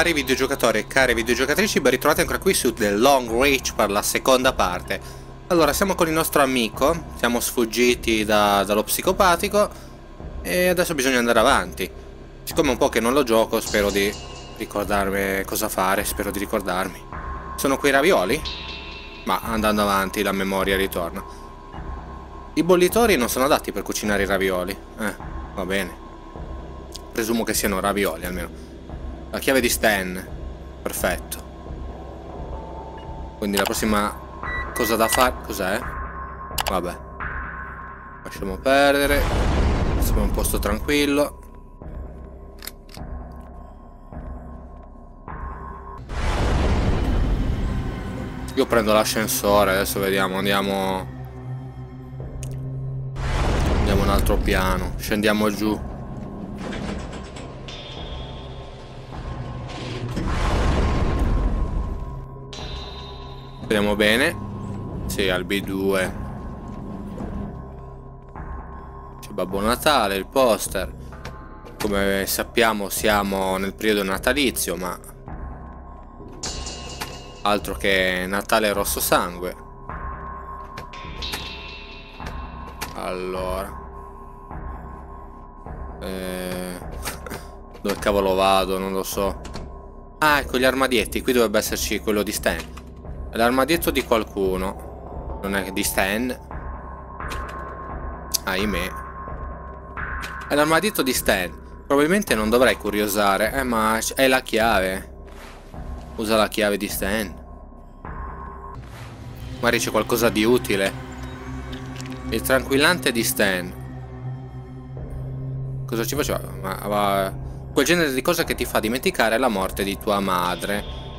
Cari videogiocatori e care videogiocatrici, ben ritrovati ancora qui su The Long Reach per la seconda parte. Allora, siamo con il nostro amico, siamo sfuggiti da, dallo psicopatico e adesso bisogna andare avanti. Siccome è un po' che non lo gioco, spero di ricordarmi cosa fare, spero di ricordarmi. Sono quei ravioli? Ma andando avanti la memoria ritorna. I bollitori non sono adatti per cucinare i ravioli. Eh, va bene. Presumo che siano ravioli almeno. La chiave di Stan. Perfetto. Quindi la prossima cosa da fare... Cos'è? Vabbè. Lasciamo perdere. Siamo in un posto tranquillo. Io prendo l'ascensore, adesso vediamo, andiamo... Andiamo un altro piano, scendiamo giù. Vediamo bene. Sì, al B2. C'è Babbo Natale, il poster. Come sappiamo siamo nel periodo natalizio, ma... Altro che Natale rosso sangue. Allora. Eh... Dove cavolo vado? Non lo so. Ah, ecco gli armadietti. Qui dovrebbe esserci quello di Stan. L'armadietto di qualcuno. Non è di Stan. Ahimè. È l'armadietto di Stan. Probabilmente non dovrei curiosare. Eh, ma è la chiave. Usa la chiave di Stan. Magari c'è qualcosa di utile. Il tranquillante di Stan. Cosa ci faceva? Ma, ma, quel genere di cosa che ti fa dimenticare la morte di tua madre.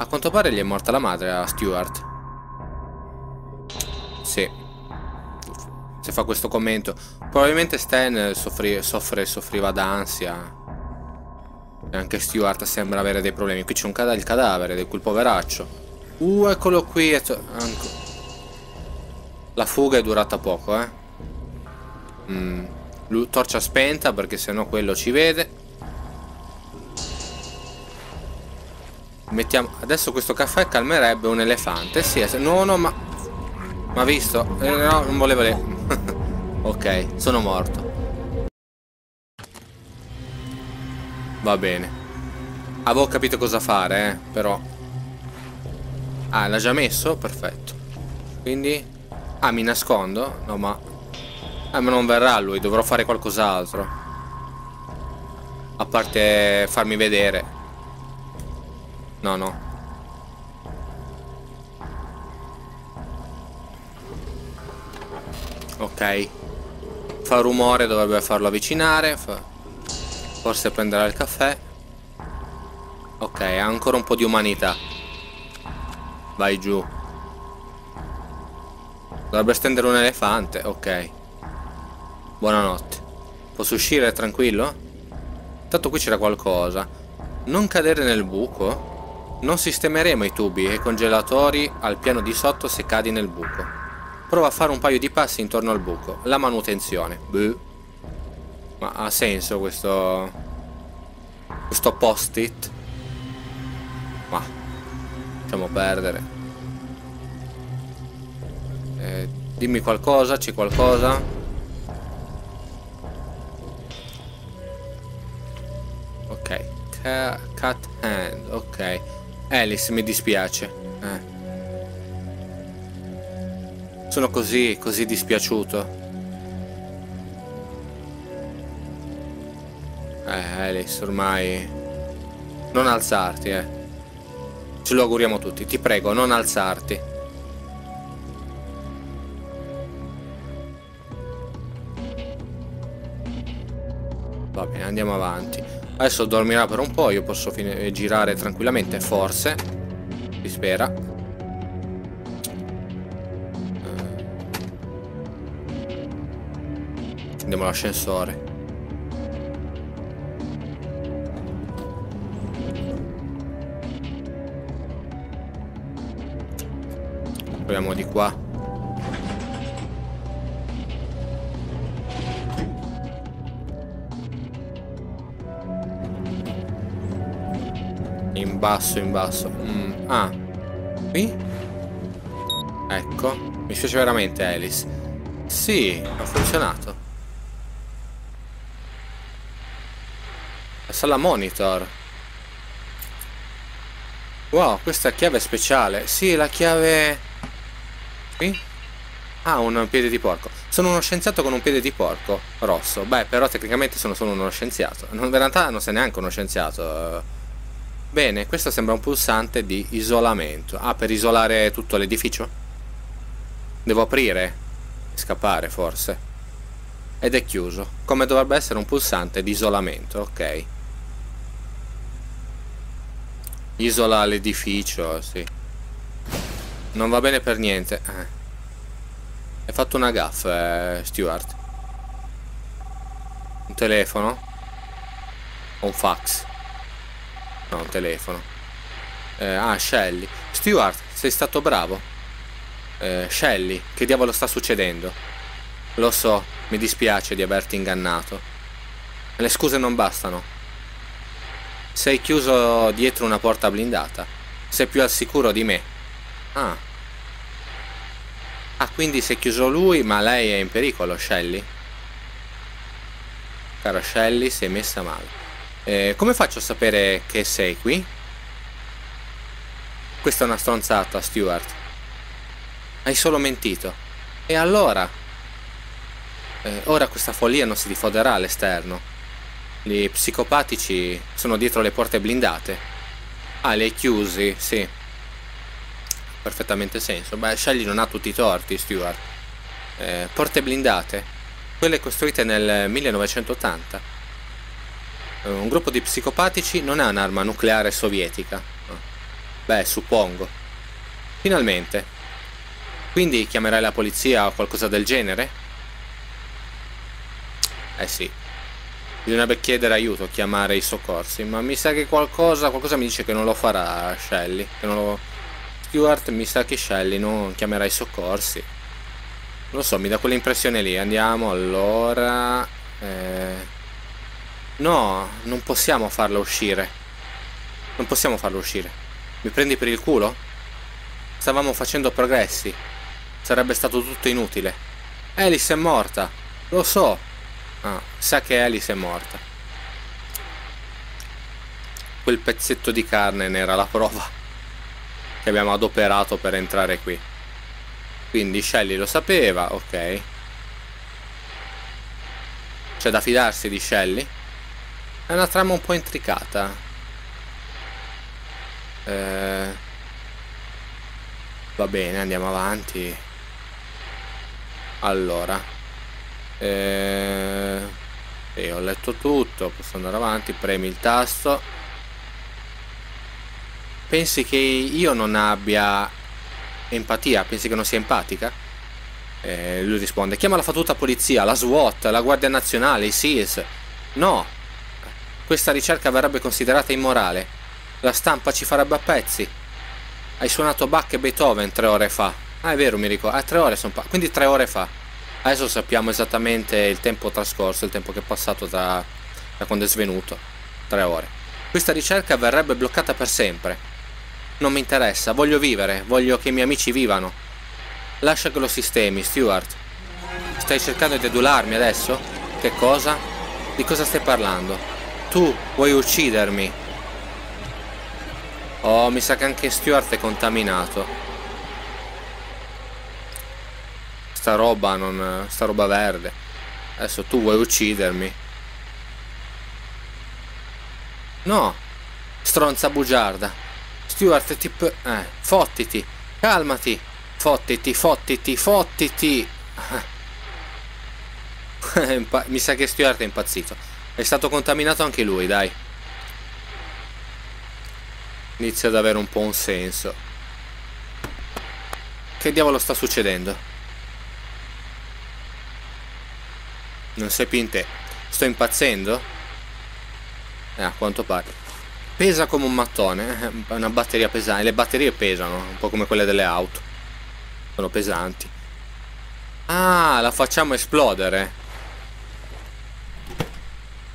A quanto pare gli è morta la madre a Stuart. Sì. Se fa questo commento. Probabilmente Stan soffri soffre, soffriva d'ansia. E anche Stuart sembra avere dei problemi. Qui c'è un cada il cadavere di quel poveraccio. Uh, eccolo qui. La fuga è durata poco, eh. Mm. Torcia spenta perché sennò quello ci vede. Mettiamo... Adesso questo caffè calmerebbe un elefante. Sì, no, no, ma... Ma visto? Eh, no, non volevo le... ok, sono morto. Va bene. Avevo capito cosa fare, eh, però... Ah, l'ha già messo? Perfetto. Quindi... Ah, mi nascondo? No, ma... Ah, ma non verrà lui, dovrò fare qualcos'altro. A parte farmi vedere. No, no. Ok. Fa rumore, dovrebbe farlo avvicinare. Fa... Forse prenderà il caffè. Ok, ha ancora un po' di umanità. Vai giù. Dovrebbe stendere un elefante. Ok. Buonanotte. Posso uscire tranquillo? Intanto qui c'era qualcosa. Non cadere nel buco? Non sistemeremo i tubi e i congelatori al piano di sotto se cadi nel buco. Prova a fare un paio di passi intorno al buco. La manutenzione. Buh. Ma ha senso questo... Questo post-it? Ma... Lasciamo perdere. Eh, dimmi qualcosa, c'è qualcosa? Ok. Cat hand, ok. Alice, mi dispiace. Eh. Sono così, così dispiaciuto. Eh, Alice, ormai... Non alzarti, eh. Ce lo auguriamo tutti. Ti prego, non alzarti. Va bene, andiamo avanti. Adesso dormirà per un po', io posso girare tranquillamente, forse. Si spera. Eh. Andiamo all'ascensore. Proviamo di qua. Basso, in basso. Mm. Ah. Qui? Ecco. Mi spiace veramente, Alice. Sì, ha funzionato. La sala monitor. Wow, questa chiave è speciale. Sì, la chiave... Qui? Ah, un piede di porco. Sono uno scienziato con un piede di porco rosso. Beh, però tecnicamente sono solo uno scienziato. in realtà non sei neanche uno scienziato. Bene, questo sembra un pulsante di isolamento. Ah, per isolare tutto l'edificio? Devo aprire? Scappare, forse. Ed è chiuso. Come dovrebbe essere un pulsante di isolamento, ok. Isola l'edificio, sì. Non va bene per niente. Eh. Hai fatto una gaffa, eh, Stuart. Un telefono? O un fax? No, telefono. Eh, ah, Shelly. Stuart, sei stato bravo. Eh, Shelly, che diavolo sta succedendo? Lo so, mi dispiace di averti ingannato. Le scuse non bastano. Sei chiuso dietro una porta blindata. Sei più al sicuro di me. Ah. Ah, quindi si è chiuso lui, ma lei è in pericolo, Shelly? Cara Shelly, sei messa male. Eh, come faccio a sapere che sei qui? Questa è una stronzata, Stuart. Hai solo mentito. E allora? Eh, ora questa follia non si diffonderà all'esterno. Gli psicopatici sono dietro le porte blindate. Ah, li hai chiusi, sì perfettamente senso. Beh, Shelly non ha tutti i torti, Stuart. Eh, porte blindate, quelle costruite nel 1980. Eh, un gruppo di psicopatici non ha un'arma nucleare sovietica. Beh, suppongo. Finalmente. Quindi chiamerai la polizia o qualcosa del genere? Eh sì. Bisognerebbe chiedere aiuto, chiamare i soccorsi, ma mi sa che qualcosa, qualcosa mi dice che non lo farà Shelly, che non lo Stewart mi sa che Shelly non chiamerà i soccorsi. Non so, mi dà quell'impressione lì. Andiamo, allora... Eh... No, non possiamo farla uscire. Non possiamo farla uscire. Mi prendi per il culo? Stavamo facendo progressi. Sarebbe stato tutto inutile. Alice è morta. Lo so. Ah, sa che Alice è morta. Quel pezzetto di carne ne era la prova che abbiamo adoperato per entrare qui. Quindi Shelly lo sapeva, ok. C'è da fidarsi di Shelly. È una trama un po' intricata. Eh... Va bene, andiamo avanti. Allora. Eh... E ho letto tutto, posso andare avanti, premi il tasto pensi che io non abbia empatia, pensi che non sia empatica? Eh, lui risponde, chiama la fatuta polizia, la SWAT, la Guardia Nazionale, i SEALS. No, questa ricerca verrebbe considerata immorale. La stampa ci farebbe a pezzi. Hai suonato Bach e Beethoven tre ore fa. Ah, è vero, mi ricordo. Ah, tre ore sono Quindi tre ore fa. Adesso sappiamo esattamente il tempo trascorso, il tempo che è passato da, da quando è svenuto. Tre ore. Questa ricerca verrebbe bloccata per sempre. Non mi interessa, voglio vivere, voglio che i miei amici vivano. Lascia che lo sistemi, Stuart. Stai cercando di adularmi adesso? Che cosa? Di cosa stai parlando? Tu vuoi uccidermi? Oh, mi sa che anche Stuart è contaminato. Sta roba non... sta roba verde. Adesso tu vuoi uccidermi. No! Stronza bugiarda. Stuart, ti... Eh, fottiti. Calmati. Fottiti, fottiti, fottiti. Mi sa che Stuart è impazzito. È stato contaminato anche lui, dai. Inizia ad avere un po' un senso. Che diavolo sta succedendo? Non sei più in te. Sto impazzendo? Eh, a quanto pare pesa come un mattone, è una batteria pesante, le batterie pesano, un po' come quelle delle auto, sono pesanti. Ah, la facciamo esplodere.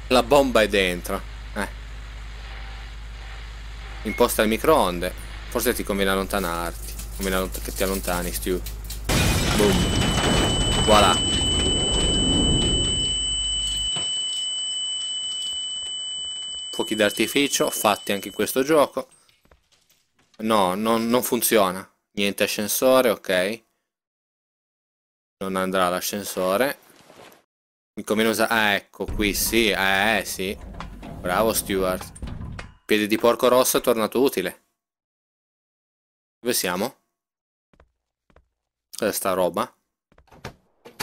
La bomba è dentro. Eh. Imposta il microonde. Forse ti conviene allontanarti. Conviene che ti allontani, Stu. Boom. Voilà. Fuochi d'artificio fatti anche in questo gioco. No, non, non funziona. Niente ascensore, ok. Non andrà l'ascensore. Mi conviene usare... Ah, ecco, qui sì. Eh, sì. Bravo, Stewart. Piede di porco rosso è tornato utile. Dove siamo? Cos'è sta roba?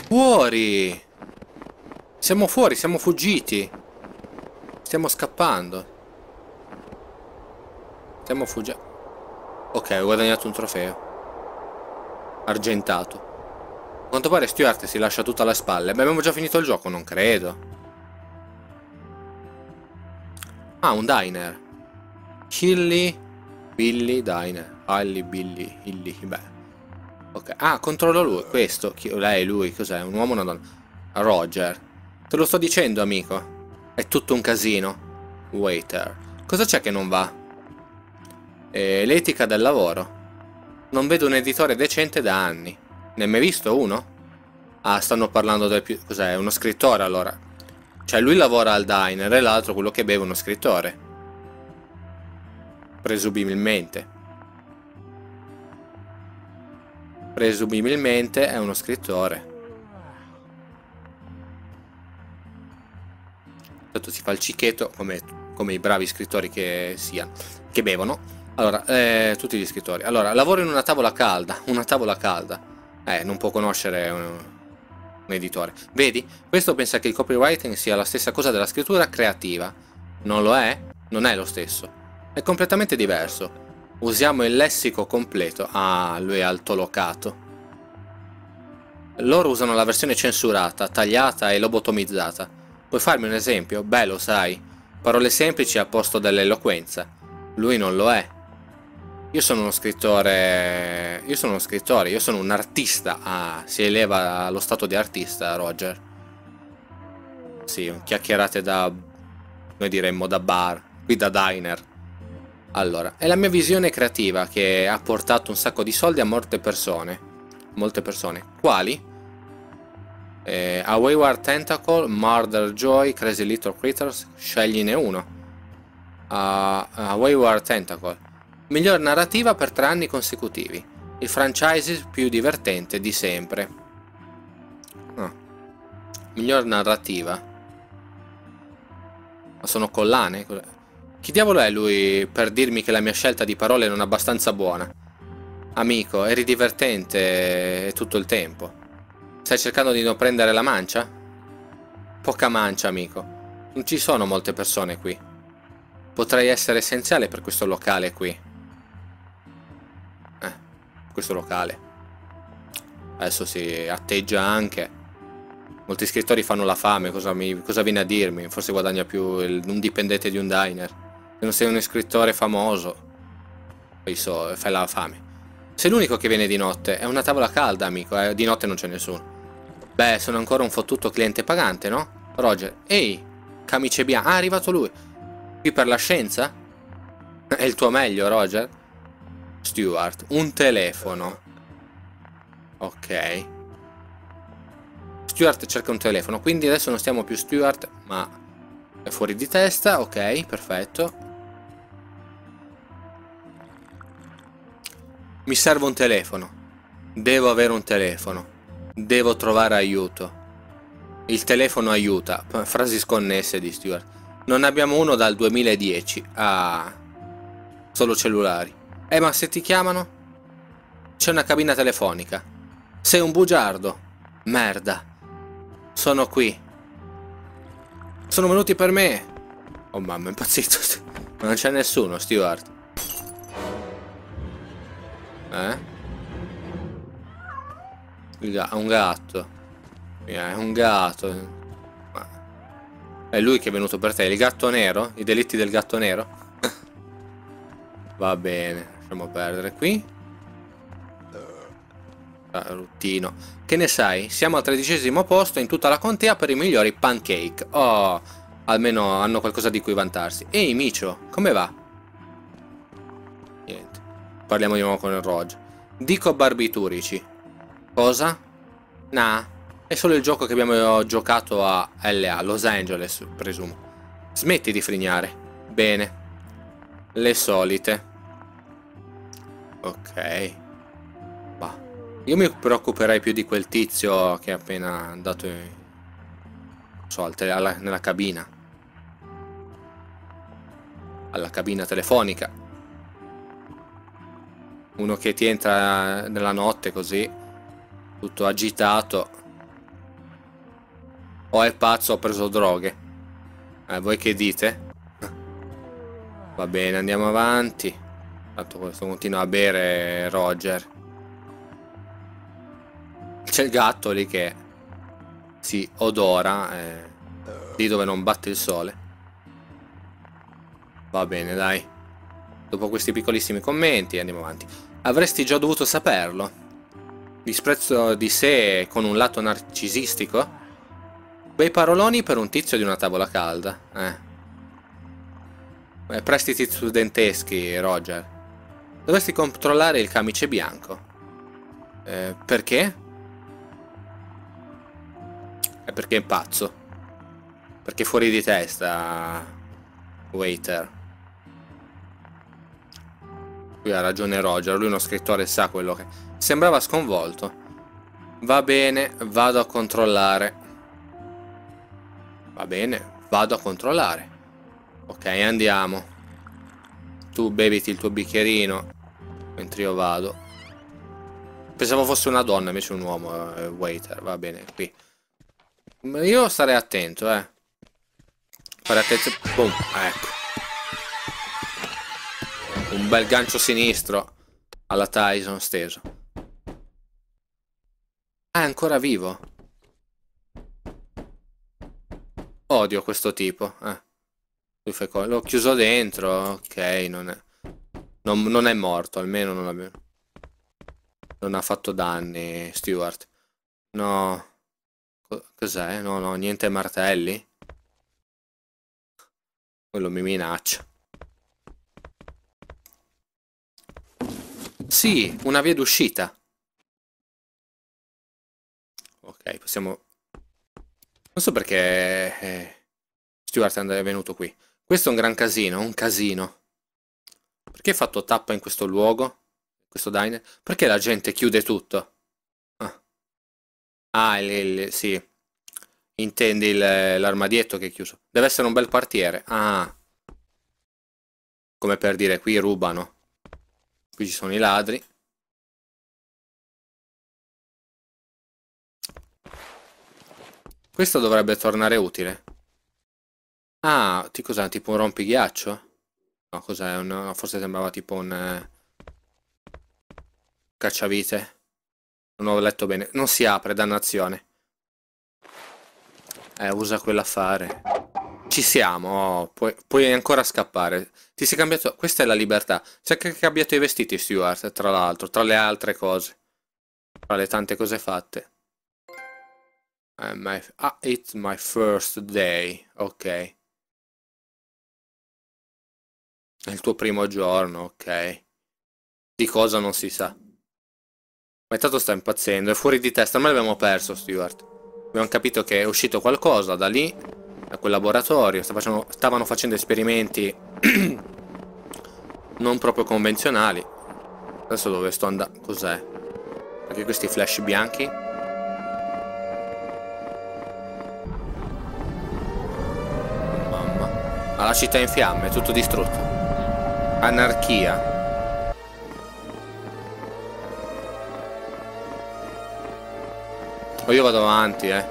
Fuori! Siamo fuori, siamo fuggiti. Stiamo scappando. Stiamo fuggendo. Ok, ho guadagnato un trofeo. Argentato. Quanto pare Stuart si lascia tutto alle spalle. Beh, abbiamo già finito il gioco, non credo. Ah, un diner. Hilly, Billy, diner. Hilly, Billy, Hilly, beh. Ok. Ah, controllo lui. Questo. Chi, lei, lui, cos'è? Un uomo o una donna? Roger. Te lo sto dicendo, amico. È tutto un casino. Waiter. Cosa c'è che non va? E l'etica del lavoro. Non vedo un editore decente da anni. Ne hai mai visto uno? Ah, stanno parlando del più... Cos'è? Uno scrittore allora. Cioè lui lavora al diner e l'altro quello che beve uno scrittore. Presumibilmente. Presumibilmente è uno scrittore. Tanto si fa il cicchetto come, come i bravi scrittori che siano, che bevono. Allora, eh, tutti gli scrittori. Allora, lavoro in una tavola calda. Una tavola calda. Eh, non può conoscere un, un editore. Vedi? Questo pensa che il copywriting sia la stessa cosa della scrittura creativa. Non lo è? Non è lo stesso. È completamente diverso. Usiamo il lessico completo. Ah, lui è altolocato. Loro usano la versione censurata, tagliata e lobotomizzata. Puoi farmi un esempio? Beh, lo sai. Parole semplici a posto dell'eloquenza. Lui non lo è. Io sono uno scrittore. Io sono uno scrittore, io sono un artista. Ah, si eleva allo stato di artista, Roger. Sì, chiacchierate da. Noi diremmo da bar, qui da diner. Allora, è la mia visione creativa che ha portato un sacco di soldi a molte persone. Molte persone. Quali? Eh, a Wayward Tentacle, Murder Joy, Crazy Little Critters, scegliene uno. Uh, a Wayward Tentacle. Miglior narrativa per tre anni consecutivi. Il franchise più divertente di sempre. Oh. Miglior narrativa. Ma sono collane? Chi diavolo è lui per dirmi che la mia scelta di parole non è abbastanza buona? Amico, eri divertente tutto il tempo. Stai cercando di non prendere la mancia? Poca mancia, amico. Non ci sono molte persone qui. Potrei essere essenziale per questo locale qui questo locale. Adesso si atteggia anche. Molti scrittori fanno la fame, cosa, mi, cosa viene a dirmi? Forse guadagna più il, un dipendente di un diner. Se non sei un scrittore famoso, poi so, fai la fame. Sei l'unico che viene di notte. È una tavola calda, amico, eh? di notte non c'è nessuno. Beh, sono ancora un fottuto cliente pagante, no? Roger, ehi, camice bianca. Ah, è arrivato lui. Qui per la scienza? È il tuo meglio, Roger? Stewart. Un telefono. Ok. Stewart cerca un telefono. Quindi adesso non stiamo più Stewart, ma è fuori di testa. Ok, perfetto. Mi serve un telefono. Devo avere un telefono. Devo trovare aiuto. Il telefono aiuta. Frasi sconnesse di Stewart. Non abbiamo uno dal 2010. Ah. Solo cellulari. Eh, ma se ti chiamano? C'è una cabina telefonica. Sei un bugiardo. Merda. Sono qui. Sono venuti per me. Oh mamma, è impazzito. Non c'è nessuno, Stewart. Eh? Ga un gatto. È un gatto. Ma... È lui che è venuto per te. Il gatto nero? I delitti del gatto nero? Va bene. Lasciamo perdere qui. Ah, ruttino. Che ne sai? Siamo al tredicesimo posto in tutta la contea per i migliori pancake. Oh, almeno hanno qualcosa di cui vantarsi. Ehi, Micio, come va? Parliamo di nuovo con il Roger. Dico barbiturici. Cosa? Nah. È solo il gioco che abbiamo giocato a LA, Los Angeles, presumo. Smetti di frignare. Bene. Le solite. Ok. Bah. Io mi preoccuperei più di quel tizio che è appena andato in... so, alla, nella cabina. Alla cabina telefonica. Uno che ti entra nella notte così, tutto agitato. O è pazzo o ha preso droghe. Eh, voi che dite? Va bene, andiamo avanti. Tanto questo continua a bere Roger. C'è il gatto lì che si odora eh, lì dove non batte il sole. Va bene, dai. Dopo questi piccolissimi commenti andiamo avanti. Avresti già dovuto saperlo. Disprezzo di sé con un lato narcisistico? Bei paroloni per un tizio di una tavola calda. Eh. Eh, prestiti studenteschi, Roger. Dovresti controllare il camice bianco. Eh, perché? È perché è pazzo. Perché è fuori di testa, waiter. Qui ha ragione Roger, lui è uno scrittore sa quello che... Sembrava sconvolto. Va bene, vado a controllare. Va bene, vado a controllare. Ok, andiamo. Tu beviti il tuo bicchierino mentre io vado. Pensavo fosse una donna, invece un uomo, eh, waiter, va bene, qui. Io starei attento, eh. Fare attenzione. Boom, ecco. Un bel gancio sinistro alla Tyson steso. Ah, è ancora vivo. Odio questo tipo, eh. L'ho chiuso dentro, ok, non è... Non, non è morto, almeno non, abbiamo... non ha fatto danni, Stewart. No. Cos'è? No, no, niente martelli. Quello mi minaccia. Sì, una via d'uscita. Ok, possiamo... Non so perché... Eh... Stewart è venuto qui. Questo è un gran casino, un casino. Perché hai fatto tappa in questo luogo? Questo diner? Perché la gente chiude tutto? Ah, ah il, il, sì. Intendi l'armadietto che è chiuso. Deve essere un bel quartiere. Ah. Come per dire, qui rubano. Qui ci sono i ladri. Questo dovrebbe tornare utile. Ah, ti cos'è? Tipo un rompighiaccio? No, cos'è? Forse sembrava tipo un... Eh... Cacciavite. Non ho letto bene. Non si apre, dannazione. Eh, usa quell'affare. Ci siamo, oh, puoi, puoi, ancora scappare. Ti sei cambiato... Questa è la libertà. C'è che hai cambiato i vestiti, Stuart, tra l'altro, tra le altre cose. Tra le tante cose fatte. Uh, my... Ah, it's my first day. Ok. È il tuo primo giorno, ok. Di cosa non si sa. Ma intanto sta impazzendo, è fuori di testa, ma l'abbiamo perso Stuart. Abbiamo capito che è uscito qualcosa da lì, da quel laboratorio, facendo, stavano facendo esperimenti non proprio convenzionali. Adesso dove sto andando? Cos'è? Perché questi flash bianchi? Mamma. Ma la città è in fiamme, tutto distrutto. Anarchia. O io vado avanti, eh.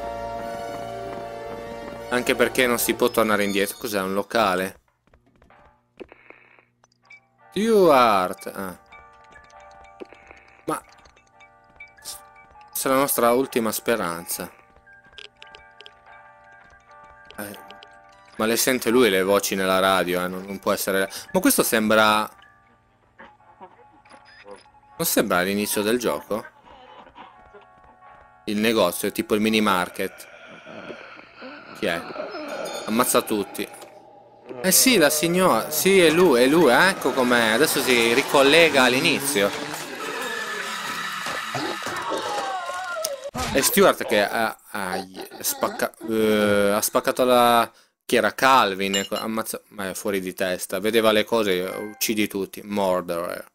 Anche perché non si può tornare indietro. Cos'è, un locale? Stuart. Ah. Ma... Sarà la nostra ultima speranza. Eh, ma le sente lui le voci nella radio, eh? non, non può essere... Ma questo sembra... Non sembra l'inizio del gioco? Il negozio, tipo il mini market. Chi è? Ammazza tutti. Eh sì, la signora. Sì, è lui, è lui, ecco com'è. Adesso si ricollega all'inizio. È Stuart che ha, ha, spacca, uh, ha spaccato la... Chi era? Calvin. Ammazza... Ma è fuori di testa. Vedeva le cose, uccidi tutti. Murderer.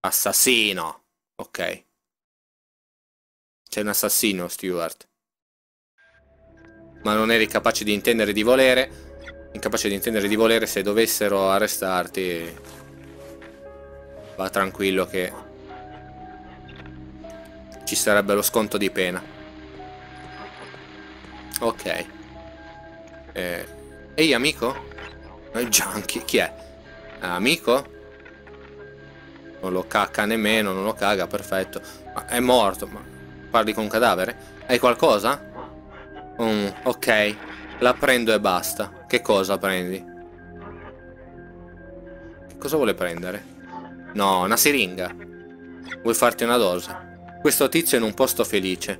Assassino. Ok. C'è un assassino, Stuart. Ma non eri capace di intendere di volere incapace di intendere di volere se dovessero arrestarti va tranquillo che ci sarebbe lo sconto di pena ok eh, ehi amico? Eh, Junkie, chi è? amico? non lo cacca nemmeno, non lo caga, perfetto ma è morto, ma parli con un cadavere? hai qualcosa? Mm, ok la prendo e basta che cosa prendi? Che cosa vuole prendere? No, una siringa. Vuoi farti una dose? Questo tizio è in un posto felice.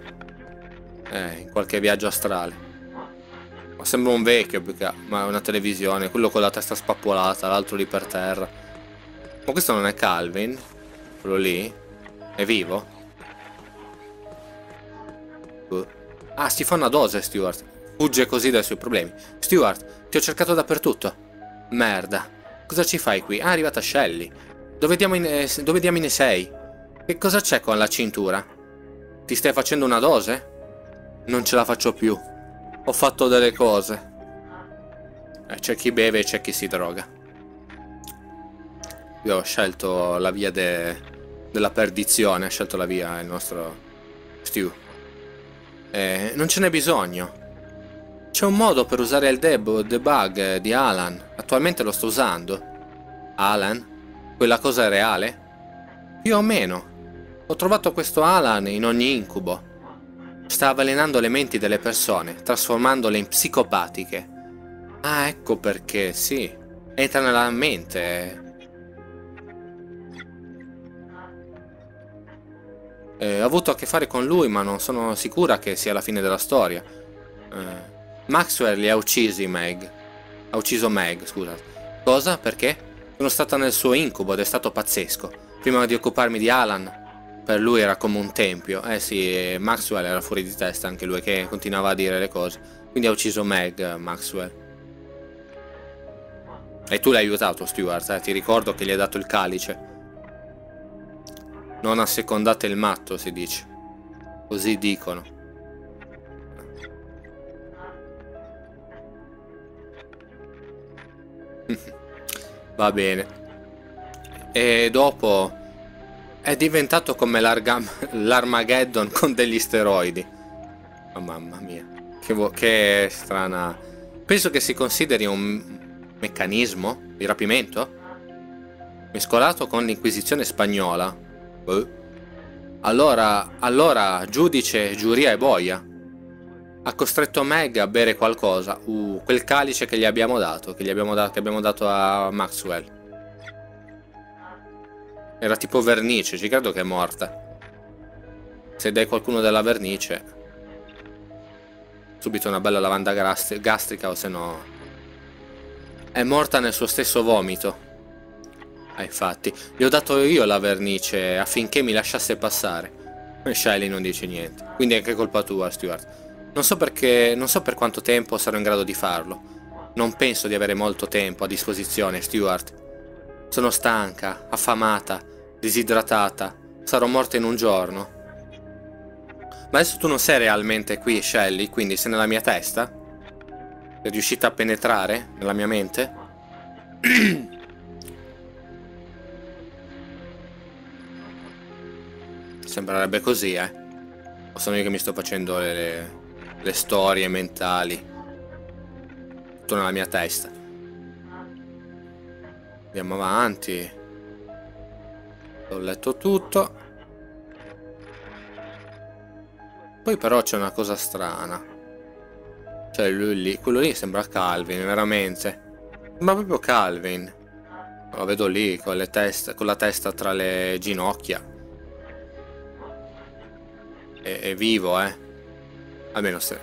Eh, in qualche viaggio astrale. Ma sembra un vecchio, ma è una televisione. Quello con la testa spappolata, l'altro lì per terra. Ma questo non è Calvin? Quello lì? È vivo? Uh. Ah, si fa una dose, Stuart. Fugge così dai suoi problemi. Stuart, ti ho cercato dappertutto. Merda. Cosa ci fai qui? Ah, è arrivata Shelly. Dove, diamine, eh, dove diamine sei? Che cosa c'è con la cintura? Ti stai facendo una dose? Non ce la faccio più. Ho fatto delle cose. Eh, c'è chi beve e c'è chi si droga. Io ho scelto la via de, della perdizione, ho scelto la via il nostro Stew. Eh, non ce n'è bisogno. C'è un modo per usare il deb debug di Alan. Attualmente lo sto usando. Alan? Quella cosa è reale? Più o meno. Ho trovato questo Alan in ogni incubo. Sta avvelenando le menti delle persone, trasformandole in psicopatiche. Ah, ecco perché, sì. Entra nella mente. Eh, ho avuto a che fare con lui, ma non sono sicura che sia la fine della storia. Eh, Maxwell li ha uccisi Meg. Ha ucciso Meg, scusa. Cosa? Perché? Sono stata nel suo incubo ed è stato pazzesco. Prima di occuparmi di Alan, per lui era come un tempio. Eh sì, Maxwell era fuori di testa anche lui che continuava a dire le cose. Quindi ha ucciso Meg, Maxwell. E tu l'hai aiutato, Stuart, eh? ti ricordo che gli hai dato il calice. Non assecondate il matto, si dice. Così dicono. Va bene. E dopo è diventato come l'Armageddon con degli steroidi. Oh, mamma mia. Che, che strana. Penso che si consideri un meccanismo di rapimento mescolato con l'Inquisizione spagnola. Uh. Allora, allora, giudice, giuria e boia ha costretto Meg a bere qualcosa. Uh, quel calice che gli abbiamo dato, che, gli abbiamo, da che abbiamo dato a Maxwell. Era tipo vernice, ci credo che è morta. Se dai qualcuno della vernice... Subito una bella lavanda gastrica o se no... È morta nel suo stesso vomito. Ah, infatti. Gli ho dato io la vernice affinché mi lasciasse passare. E Shelly non dice niente. Quindi è anche colpa tua, Stuart. Non so perché, non so per quanto tempo sarò in grado di farlo. Non penso di avere molto tempo a disposizione, Stuart. Sono stanca, affamata, disidratata. Sarò morta in un giorno. Ma adesso tu non sei realmente qui, Shelly, quindi sei nella mia testa? Sei riuscita a penetrare nella mia mente? Sembrerebbe così, eh. O sono io che mi sto facendo le, le storie mentali. Tutto nella mia testa. Andiamo avanti. Ho letto tutto. Poi però c'è una cosa strana. Cioè lui lì, quello lì sembra Calvin, veramente. Sembra proprio Calvin. Lo vedo lì con, teste, con la testa tra le ginocchia. È, è vivo, eh. Almeno se...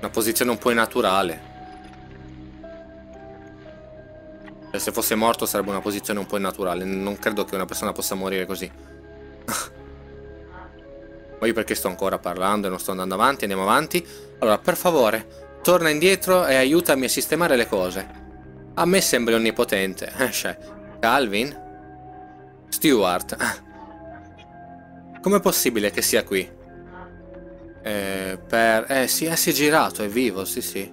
Una posizione un po' innaturale. Se fosse morto sarebbe una posizione un po' innaturale. Non credo che una persona possa morire così. Poi perché sto ancora parlando e non sto andando avanti, andiamo avanti. Allora, per favore, torna indietro e aiutami a sistemare le cose. A me sembri onnipotente. cioè, Calvin? Stewart. Com'è possibile che sia qui? Eh, per... Eh, sì, eh, si è girato, è vivo, sì, sì.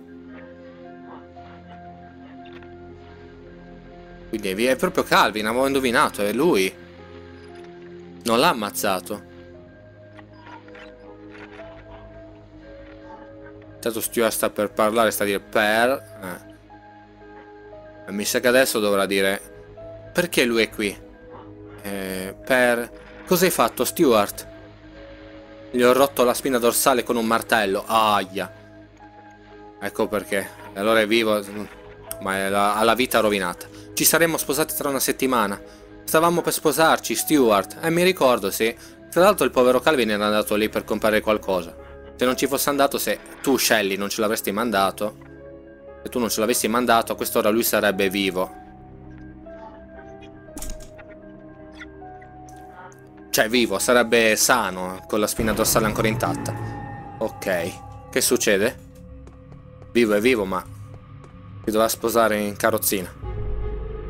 Quindi è, proprio Calvin, avevo indovinato, è lui. Non l'ha ammazzato. Intanto Stuart sta per parlare, sta a dire per... Eh. Mi sa che adesso dovrà dire... Perché lui è qui? Eh, per... Cosa hai fatto, Stuart? Gli ho rotto la spina dorsale con un martello. Aia. Ecco perché. Allora è vivo, ma ha la vita rovinata. Ci saremmo sposati tra una settimana. Stavamo per sposarci, Stuart. Eh, mi ricordo, sì. Tra l'altro il povero Calvin era andato lì per comprare qualcosa. Se non ci fosse andato, se tu, Shelly, non ce l'avresti mandato... Se tu non ce l'avessi mandato, a quest'ora lui sarebbe vivo. Cioè, vivo, sarebbe sano, con la spina dorsale ancora intatta. Ok. Che succede? Vivo è vivo, ma... Si dovrà sposare in carrozzina.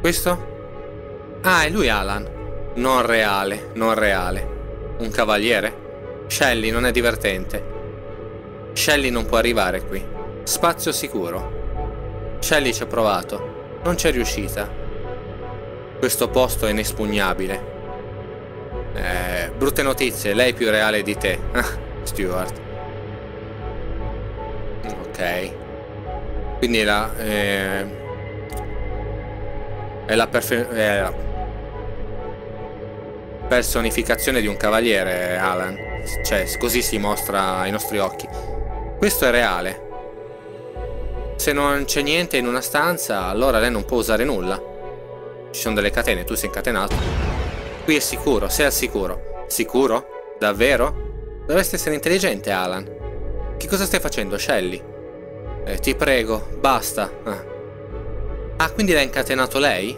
Questo? Ah, è lui Alan. Non reale, non reale. Un cavaliere? Shelly non è divertente. Shelly non può arrivare qui. Spazio sicuro. Shelly ci ha provato. Non c'è riuscita. Questo posto è inespugnabile. Eh, brutte notizie, lei è più reale di te. Stuart. Ok. Quindi la... Eh, è la, è la personificazione di un cavaliere, Alan. Cioè, così si mostra ai nostri occhi. Questo è reale. Se non c'è niente in una stanza, allora lei non può usare nulla. Ci sono delle catene, tu sei incatenato. Qui è sicuro, sei al sicuro. Sicuro? Davvero? Dovresti essere intelligente, Alan. Che cosa stai facendo, Shelly? Eh, ti prego, basta. Ah. Ah, quindi l'ha incatenato lei?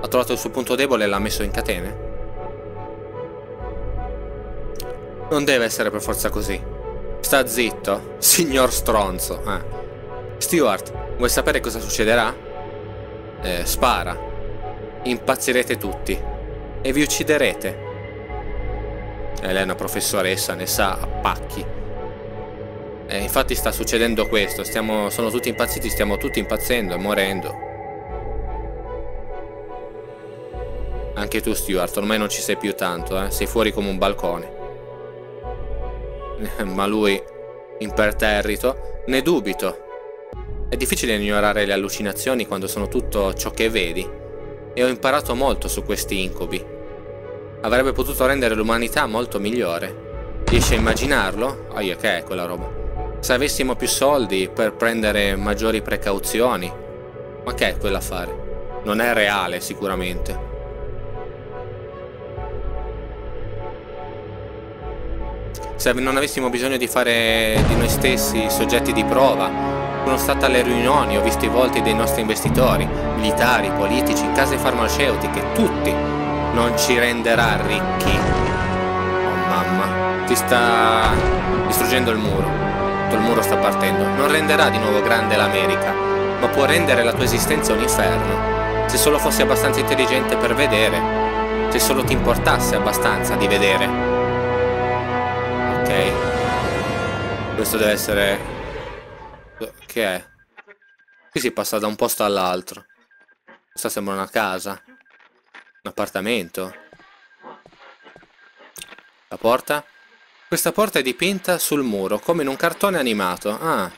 Ha trovato il suo punto debole e l'ha messo in catene? Non deve essere per forza così. Sta zitto, signor stronzo. Eh. Stewart, vuoi sapere cosa succederà? Eh, spara. Impazzirete tutti. E vi ucciderete. E lei è una professoressa, ne sa a pacchi. E infatti sta succedendo questo, stiamo, sono tutti impazziti, stiamo tutti impazzendo e morendo. Anche tu Stuart, ormai non ci sei più tanto, eh? sei fuori come un balcone. Ma lui, imperterrito, ne dubito. È difficile ignorare le allucinazioni quando sono tutto ciò che vedi. E ho imparato molto su questi incubi. Avrebbe potuto rendere l'umanità molto migliore. Riesci a immaginarlo? Ah, che è quella roba? Se avessimo più soldi per prendere maggiori precauzioni. Ma che è quell'affare? Non è reale sicuramente. Se non avessimo bisogno di fare di noi stessi soggetti di prova, sono stata alle riunioni, ho visto i volti dei nostri investitori, militari, politici, case farmaceutiche, tutti. Non ci renderà ricchi. Oh mamma, ti sta distruggendo il muro tutto il muro sta partendo, non renderà di nuovo grande l'America, ma può rendere la tua esistenza un inferno. Se solo fossi abbastanza intelligente per vedere, se solo ti importasse abbastanza di vedere. Ok. Questo deve essere... Che è? Qui si passa da un posto all'altro. Questa sembra una casa. Un appartamento. La porta? Questa porta è dipinta sul muro, come in un cartone animato. Ah,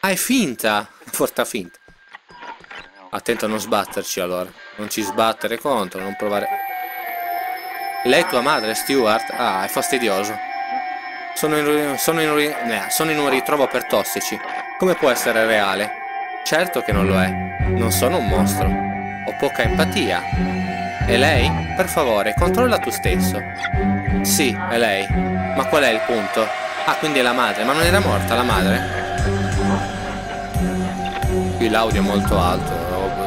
ah è finta! Porta finta. Attento a non sbatterci allora. Non ci sbattere contro, non provare... Lei tua madre, Stewart? Ah, è fastidioso. Sono in, sono, in, eh, sono in un ritrovo per tossici. Come può essere reale? Certo che non lo è. Non sono un mostro. Ho poca empatia. E lei? Per favore, controlla tu stesso. Sì, è lei. Ma qual è il punto? Ah, quindi è la madre. Ma non era morta la madre? Qui l'audio è molto alto.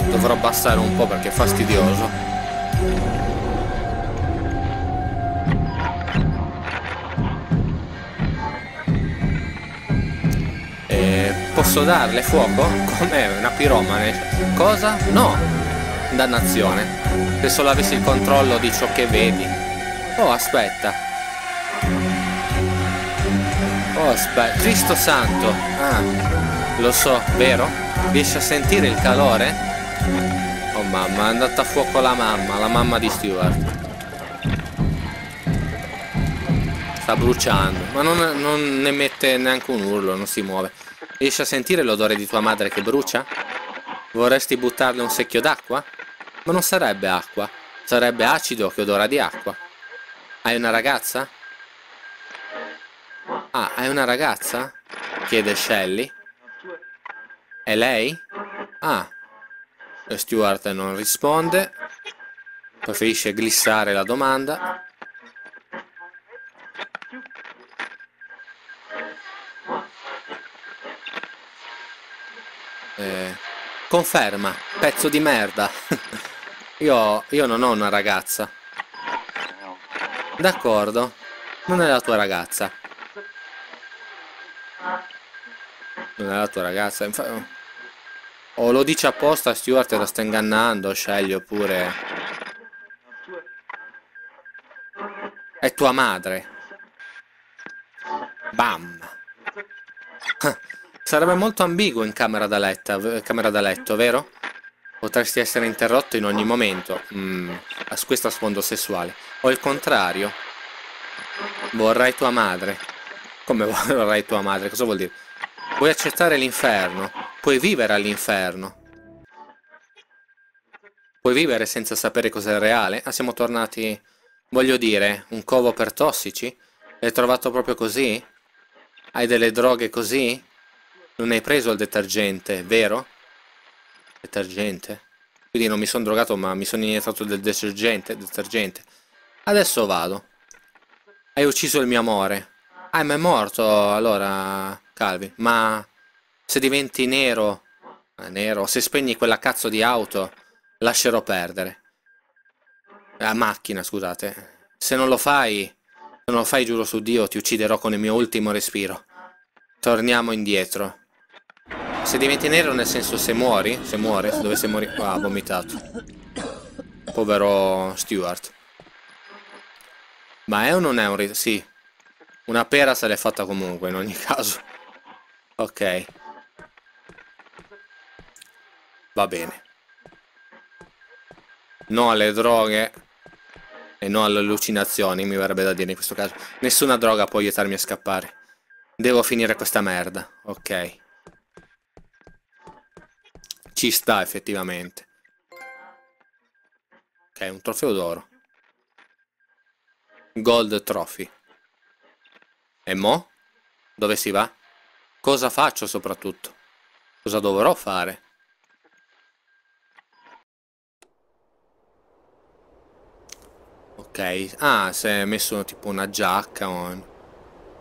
Dovrò abbassare un po' perché è fastidioso. Posso darle fuoco? Com'è? Una piromane? Cosa? No! Dannazione. Se solo avessi il controllo di ciò che vedi. Oh, aspetta. Oh, aspetta. Cristo santo. Ah, lo so, vero? Riesci a sentire il calore? Oh mamma, è andata a fuoco la mamma, la mamma di Stuart. Sta bruciando, ma non, non ne mette neanche un urlo, non si muove. Riesci a sentire l'odore di tua madre che brucia? Vorresti buttarle un secchio d'acqua? Ma non sarebbe acqua, sarebbe acido che odora di acqua. Hai una ragazza? Ah, hai una ragazza? Chiede Shelly. È lei? Ah. Stuart non risponde. Preferisce glissare la domanda. Eh, conferma, pezzo di merda. io, io non ho una ragazza. D'accordo, non è la tua ragazza. Non è la tua ragazza. O lo dice apposta Stuart e la sta ingannando, scegli oppure... È tua madre. Bam. Sarebbe molto ambiguo in camera da, letta, camera da letto, vero? Potresti essere interrotto in ogni momento. Mm, questo a sfondo sessuale. O il contrario. Vorrai tua madre. Come vorrai tua madre? Cosa vuol dire? Puoi accettare l'inferno. Puoi vivere all'inferno. Puoi vivere senza sapere cos'è reale? Ah, siamo tornati... Voglio dire, un covo per tossici? L'hai trovato proprio così? Hai delle droghe così? Non hai preso il detergente, vero? Detergente? Quindi non mi sono drogato ma mi sono iniettato del detergente, detergente. Adesso vado. Hai ucciso il mio amore. Ah, ma è morto allora, Calvi. Ma se diventi nero, eh, nero, se spegni quella cazzo di auto, lascerò perdere. La macchina, scusate. Se non lo fai, se non lo fai, giuro su Dio, ti ucciderò con il mio ultimo respiro. Torniamo indietro. Se diventi nero nel senso se muori, se muore, se dovesse morire... Ah, ha vomitato. Povero Stuart. Ma è o non è un... Sì. Una pera se l'è fatta comunque, in ogni caso. Ok. Va bene. No alle droghe. E no alle allucinazioni, mi verrebbe da dire in questo caso. Nessuna droga può aiutarmi a scappare. Devo finire questa merda. Ok. Ci sta effettivamente. Ok, un trofeo d'oro. Gold Trophy. E mo? Dove si va? Cosa faccio soprattutto? Cosa dovrò fare? Ok, ah, si è messo tipo una giacca, un,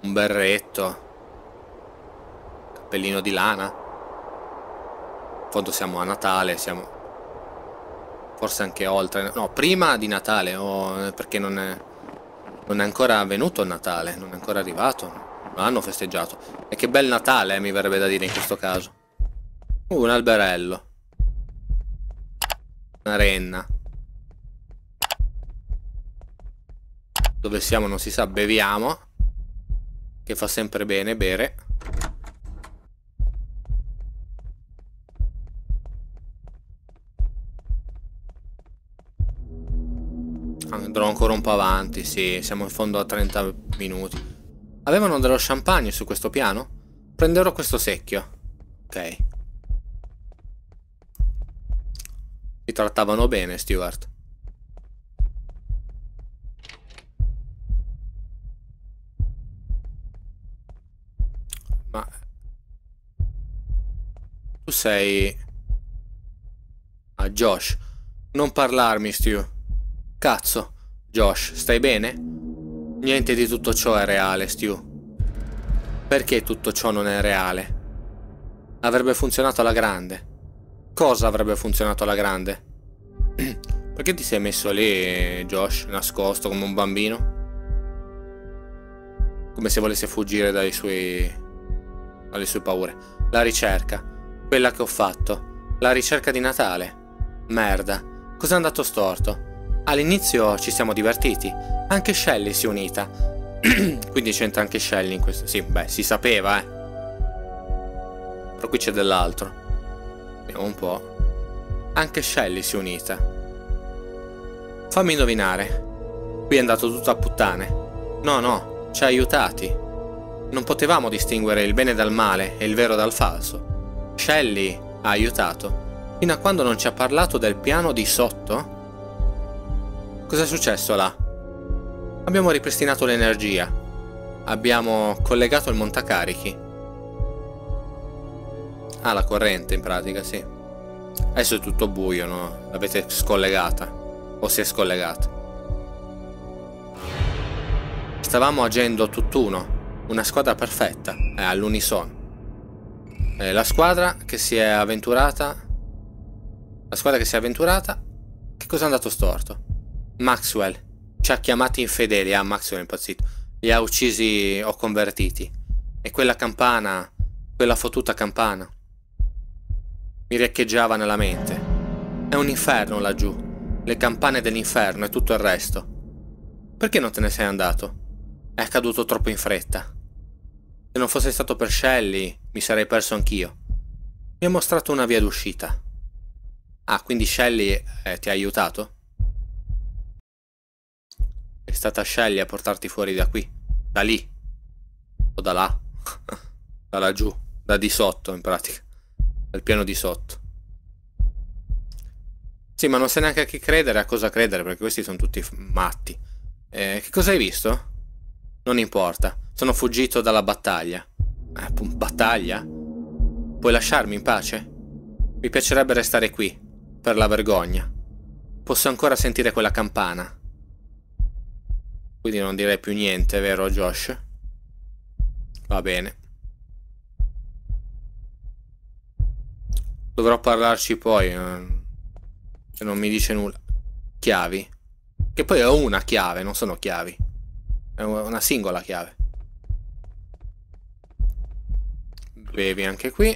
berretto, cappellino di lana. Fondo siamo a Natale, siamo forse anche oltre, no, prima di Natale, oh, perché non è, non è ancora venuto Natale, non è ancora arrivato, non hanno festeggiato. E che bel Natale, eh, mi verrebbe da dire in questo caso. Uh, un alberello. Una renna. Dove siamo non si sa, beviamo. Che fa sempre bene bere. Andrò ancora un po' avanti, sì, siamo in fondo a 30 minuti. Avevano dello champagne su questo piano? Prenderò questo secchio. Ok. Mi trattavano bene, Stewart. Ma... Tu sei... Ah, Josh. Non parlarmi, Stu. Cazzo, Josh, stai bene? Niente di tutto ciò è reale, Stu. Perché tutto ciò non è reale? Avrebbe funzionato alla grande. cosa avrebbe funzionato alla grande? Perché ti sei messo lì, Josh, nascosto come un bambino? Come se volesse fuggire dai suoi... dalle sue paure. La ricerca. Quella che ho fatto. La ricerca di Natale. Merda. Cos'è andato storto? All'inizio ci siamo divertiti. Anche Shelly si è unita. Quindi c'entra anche Shelly in questo. Sì, beh, si sapeva, eh. Però qui c'è dell'altro. Vediamo un po'. Anche Shelly si è unita. Fammi indovinare. Qui è andato tutto a puttane. No, no, ci ha aiutati. Non potevamo distinguere il bene dal male e il vero dal falso. Shelly ha aiutato. Fino a quando non ci ha parlato del piano di sotto? Cos'è successo là? Abbiamo ripristinato l'energia. Abbiamo collegato il montacarichi. Ah, la corrente in pratica, sì. Adesso è tutto buio, no? L'avete scollegata. O si è scollegata. Stavamo agendo tutt'uno. Una squadra perfetta. È all'unisono. Eh, la squadra che si è avventurata... La squadra che si è avventurata... Che cosa è andato storto? Maxwell. Ci ha chiamati infedeli. Ah, Maxwell è impazzito. Li ha uccisi o convertiti. E quella campana... Quella fottuta campana mi riecheggiava nella mente. È un inferno laggiù, le campane dell'inferno e tutto il resto. Perché non te ne sei andato? È accaduto troppo in fretta. Se non fosse stato per Shelley, mi sarei perso anch'io. Mi ha mostrato una via d'uscita. Ah, quindi Shelley eh, ti ha aiutato? È stata Shelley a portarti fuori da qui, da lì, o da là, da laggiù, da di sotto in pratica dal piano di sotto. Sì, ma non sai neanche a chi credere, a cosa credere, perché questi sono tutti matti. Eh, che cosa hai visto? Non importa, sono fuggito dalla battaglia. Eh, battaglia? Puoi lasciarmi in pace? Mi piacerebbe restare qui, per la vergogna. Posso ancora sentire quella campana. Quindi non direi più niente, vero Josh? Va bene. Dovrò parlarci poi. Eh, se non mi dice nulla. Chiavi. Che poi è una chiave, non sono chiavi. È una singola chiave. Bevi anche qui.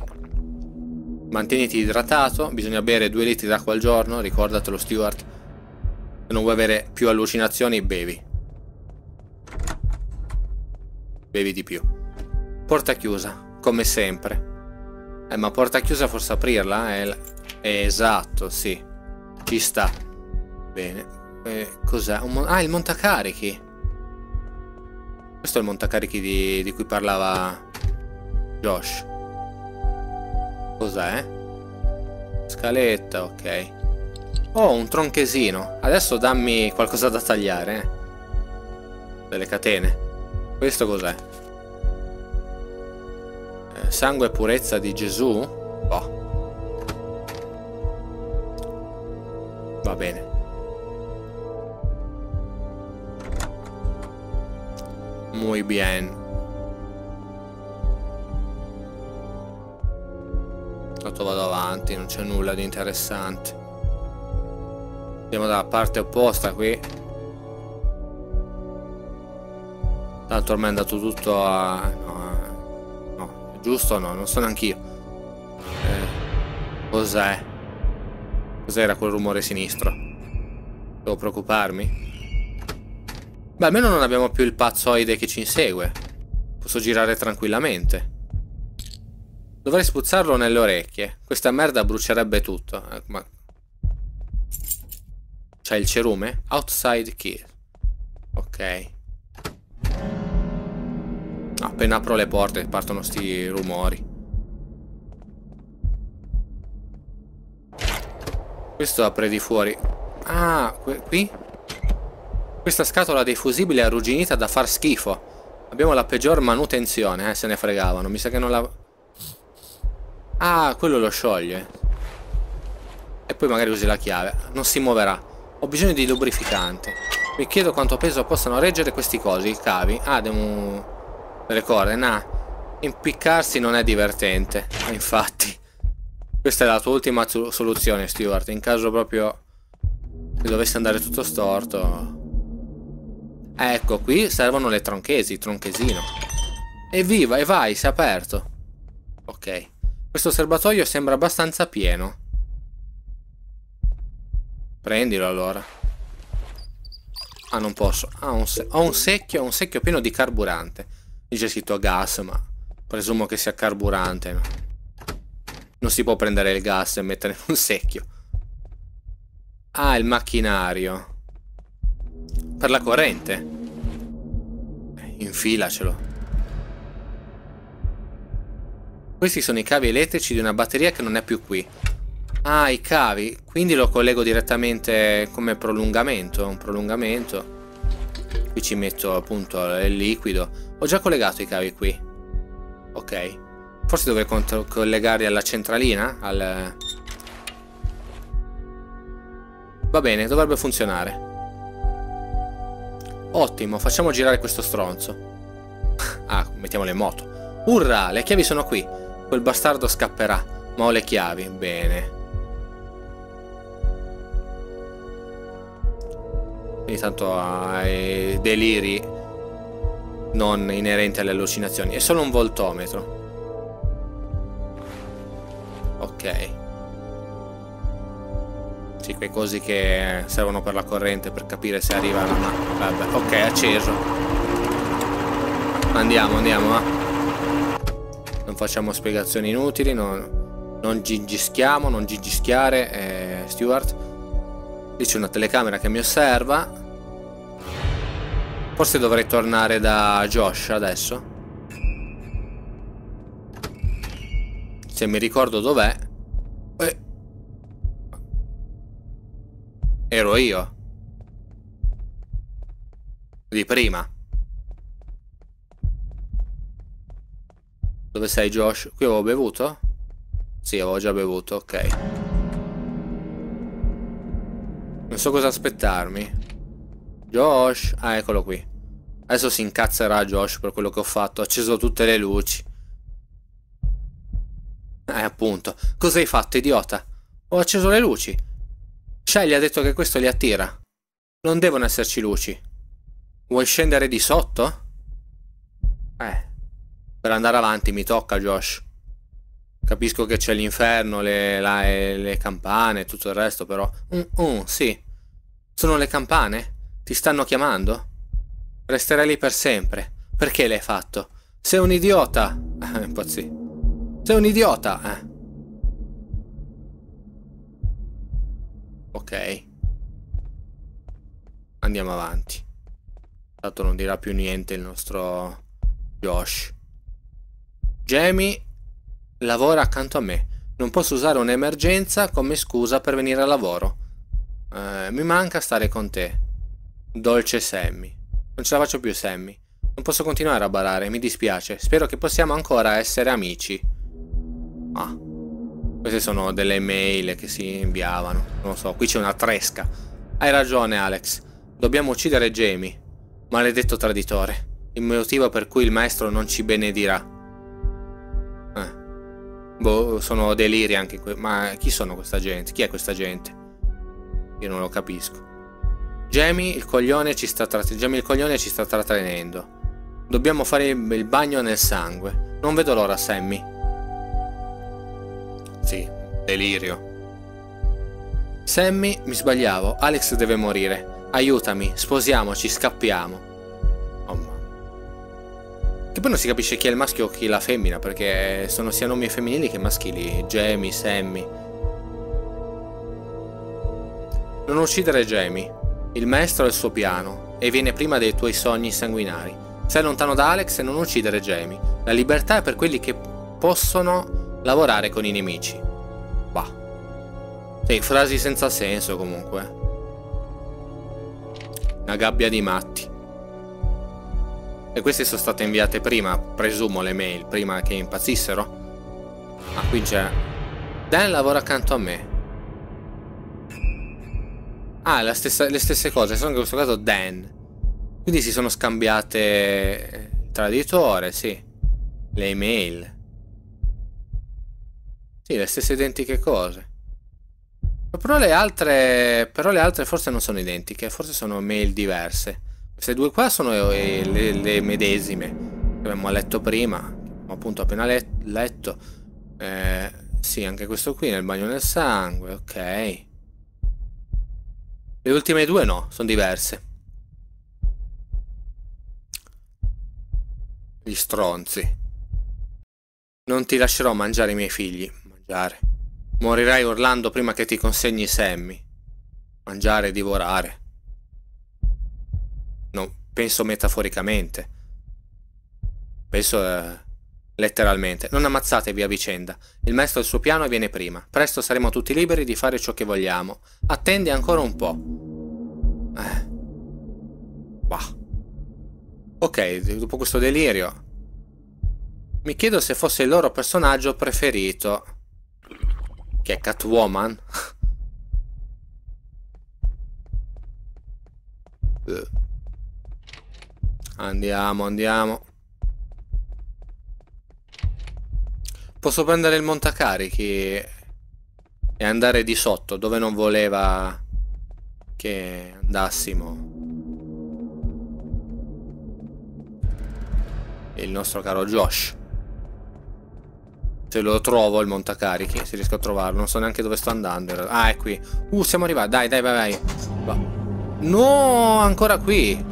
Mantieniti idratato. Bisogna bere due litri d'acqua al giorno. Ricordatelo, Stuart. Se non vuoi avere più allucinazioni, bevi. Bevi di più. Porta chiusa, come sempre. Eh, ma porta chiusa forse aprirla? Eh, esatto, sì. Ci sta. Bene. Eh, Cos'è? Ah, il montacarichi. Questo è il montacarichi di, di cui parlava Josh. Cos'è? Scaletta, ok. Oh, un tronchesino. Adesso dammi qualcosa da tagliare. Eh. Delle catene. Questo cos'è? sangue e purezza di Gesù? Oh. Va bene. Muy bien. Tanto vado avanti, non c'è nulla di interessante. Andiamo dalla parte opposta qui. Tanto ormai è andato tutto a giusto o no? Non so neanch'io. Eh, Cos'è? Cos'era quel rumore sinistro? Devo preoccuparmi? Beh, almeno non abbiamo più il pazzoide che ci insegue. Posso girare tranquillamente. Dovrei spuzzarlo nelle orecchie. Questa merda brucierebbe tutto. Eh, ma... C'è il cerume? Outside key. Ok. Appena apro le porte partono sti rumori. Questo apre di fuori. Ah, qui? Questa scatola dei fusibili è arrugginita da far schifo. Abbiamo la peggior manutenzione, eh, se ne fregavano. Mi sa che non la... Ah, quello lo scioglie. E poi magari usi la chiave. Non si muoverà. Ho bisogno di lubrificante. Mi chiedo quanto peso possano reggere questi cosi, i cavi. Ah, devo delle corde, nah. Impiccarsi non è divertente, infatti. Questa è la tua ultima soluzione, Stewart. In caso proprio che dovesse andare tutto storto. Ecco, qui servono le tronchesi, tronchesino. Evviva, e vai, si è aperto. Ok. Questo serbatoio sembra abbastanza pieno. Prendilo allora. Ah, non posso. Ah, un ho un secchio, un secchio pieno di carburante. Dice scritto gas, ma presumo che sia carburante. No? Non si può prendere il gas e mettere in un secchio. Ah, il macchinario. Per la corrente. Infilacelo. Questi sono i cavi elettrici di una batteria che non è più qui. Ah, i cavi. Quindi lo collego direttamente come prolungamento. Un prolungamento. Qui ci metto appunto il liquido. Ho già collegato i cavi qui. Ok. Forse dovrei collegarli alla centralina? Al... Va bene, dovrebbe funzionare. Ottimo, facciamo girare questo stronzo. ah, mettiamo le moto. Urra, le chiavi sono qui. Quel bastardo scapperà. Ma ho le chiavi, bene. Ogni tanto hai deliri non inerenti alle allucinazioni. È solo un voltometro. Ok. Sì, quei cosi che servono per la corrente per capire se arriva no. Vabbè, ok, acceso. Andiamo, andiamo, va. Non facciamo spiegazioni inutili, non, non gingischiamo, non gingischiare, eh, Stewart. Lì c'è una telecamera che mi osserva. Forse dovrei tornare da Josh adesso. Se mi ricordo dov'è. Eh. Ero io. Di prima. Dove sei Josh? Qui avevo bevuto? Sì, avevo già bevuto, ok. Non so cosa aspettarmi. Josh. Ah, eccolo qui. Adesso si incazzerà Josh per quello che ho fatto. Ho acceso tutte le luci. Eh, appunto. Cosa hai fatto, idiota? Ho acceso le luci. Shelly ha detto che questo li attira. Non devono esserci luci. Vuoi scendere di sotto? Eh. Per andare avanti mi tocca, Josh. Capisco che c'è l'inferno, le, le, campane e tutto il resto, però... Mm, mm, sì. Sono le campane? Ti stanno chiamando? Resterai lì per sempre. Perché l'hai fatto? Sei un idiota! Ah, impazzì. Sei un idiota! Eh. Ok. Andiamo avanti. Tanto non dirà più niente il nostro Josh. Jamie lavora accanto a me. Non posso usare un'emergenza come scusa per venire al lavoro. Eh, mi manca stare con te. Dolce Sammy. Non ce la faccio più, Sammy. Non posso continuare a barare, mi dispiace. Spero che possiamo ancora essere amici. Ah. Queste sono delle mail che si inviavano. Non lo so, qui c'è una tresca. Hai ragione, Alex. Dobbiamo uccidere Jamie. Maledetto traditore. Il motivo per cui il maestro non ci benedirà. Boh, sono deliri anche qui. Ma chi sono questa gente? Chi è questa gente? Io non lo capisco. Jamie il coglione ci sta, Jamie, il coglione ci sta trattenendo. Dobbiamo fare il bagno nel sangue. Non vedo l'ora, Sammy. Sì, delirio. Sammy, mi sbagliavo. Alex deve morire. Aiutami, sposiamoci, scappiamo. Che poi non si capisce chi è il maschio o chi la femmina, perché sono sia nomi femminili che maschili. Jamie, Sammy. Non uccidere Jamie. Il maestro ha il suo piano e viene prima dei tuoi sogni sanguinari. Stai lontano da Alex e non uccidere Jamie. La libertà è per quelli che possono lavorare con i nemici. Bah. Sì, frasi senza senso comunque. Una gabbia di matti. E queste sono state inviate prima, presumo le mail, prima che impazzissero. Ah, qui c'è... Dan lavora accanto a me. Ah, stessa, le stesse cose, che in questo caso Dan. Quindi si sono scambiate il traditore, sì. Le email. Sì, le stesse identiche cose. Però le altre, però le altre forse non sono identiche, forse sono mail diverse. Queste due qua sono le, le, le medesime che abbiamo letto prima, appunto appena let, letto. Eh, sì, anche questo qui nel bagno nel sangue, ok. Le ultime due no, sono diverse. Gli stronzi. Non ti lascerò mangiare i miei figli. Mangiare. Morirai urlando prima che ti consegni Sammy. Mangiare e divorare. No, penso metaforicamente. Penso eh, letteralmente. Non ammazzatevi a vicenda. Il maestro il suo piano viene prima. Presto saremo tutti liberi di fare ciò che vogliamo. Attendi ancora un po'. Eh. Bah. Ok, dopo questo delirio. Mi chiedo se fosse il loro personaggio preferito. Che è Catwoman? andiamo, andiamo. Posso prendere il montacarichi e andare di sotto, dove non voleva che andassimo. Il nostro caro Josh. Se lo trovo il montacarichi, se riesco a trovarlo. Non so neanche dove sto andando. Ah, è qui. Uh, siamo arrivati. Dai, dai, vai, vai. No, ancora qui.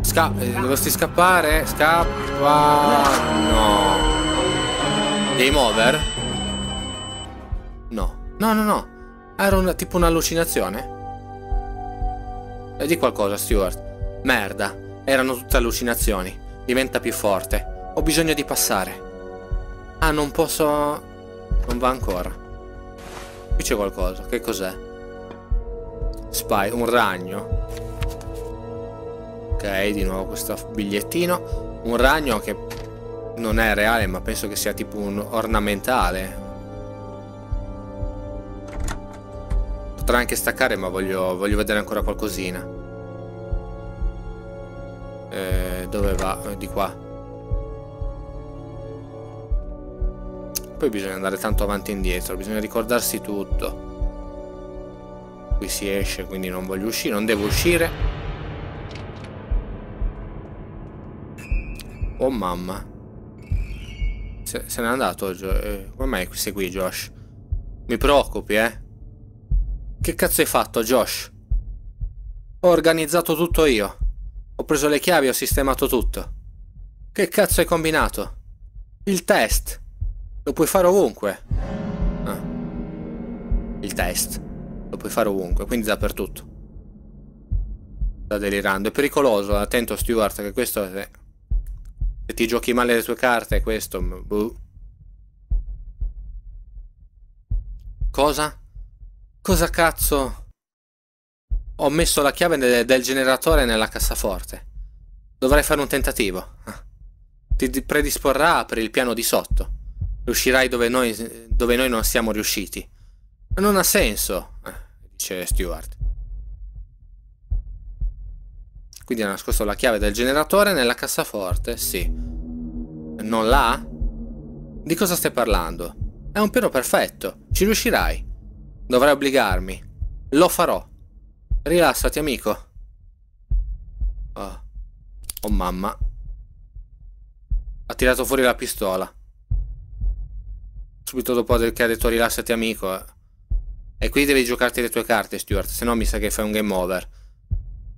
Sca eh, dovresti scappare? Scappa. No. Game over? No. No, no, no. Era una, tipo un'allucinazione. E di qualcosa, Stuart. Merda. Erano tutte allucinazioni. Diventa più forte. Ho bisogno di passare. Ah, non posso... Non va ancora. Qui c'è qualcosa. Che cos'è? Spy, un ragno. Ok, di nuovo questo bigliettino. Un ragno che non è reale, ma penso che sia tipo un ornamentale. Potrà anche staccare, ma voglio, voglio vedere ancora qualcosina. Eh, dove va? Di qua. Poi bisogna andare tanto avanti e indietro, bisogna ricordarsi tutto. Qui si esce, quindi non voglio uscire, non devo uscire. Oh mamma. Se, se n'è andato. Eh, come mai sei qui, Josh? Mi preoccupi, eh? Che cazzo hai fatto, Josh? Ho organizzato tutto io. Ho preso le chiavi e ho sistemato tutto. Che cazzo hai combinato? Il test. Lo puoi fare ovunque. Ah. Il test. Lo puoi fare ovunque, quindi dappertutto. Sta delirando. È pericoloso, attento Stuart, che questo è... Se ti giochi male le tue carte, questo... Buh. Cosa? Cosa cazzo? Ho messo la chiave del, del generatore nella cassaforte. Dovrei fare un tentativo. Ah. Ti predisporrà per il piano di sotto. Riuscirai dove noi, dove noi non siamo riusciti. Non ha senso, eh, dice Stewart. Quindi ha nascosto la chiave del generatore nella cassaforte, sì. Non l'ha? Di cosa stai parlando? È un piano perfetto, ci riuscirai. Dovrai obbligarmi. Lo farò. Rilassati, amico. Oh, oh mamma. Ha tirato fuori la pistola subito dopo che ha detto rilassati amico. Eh. E qui devi giocarti le tue carte, Stuart, se no mi sa che fai un game over.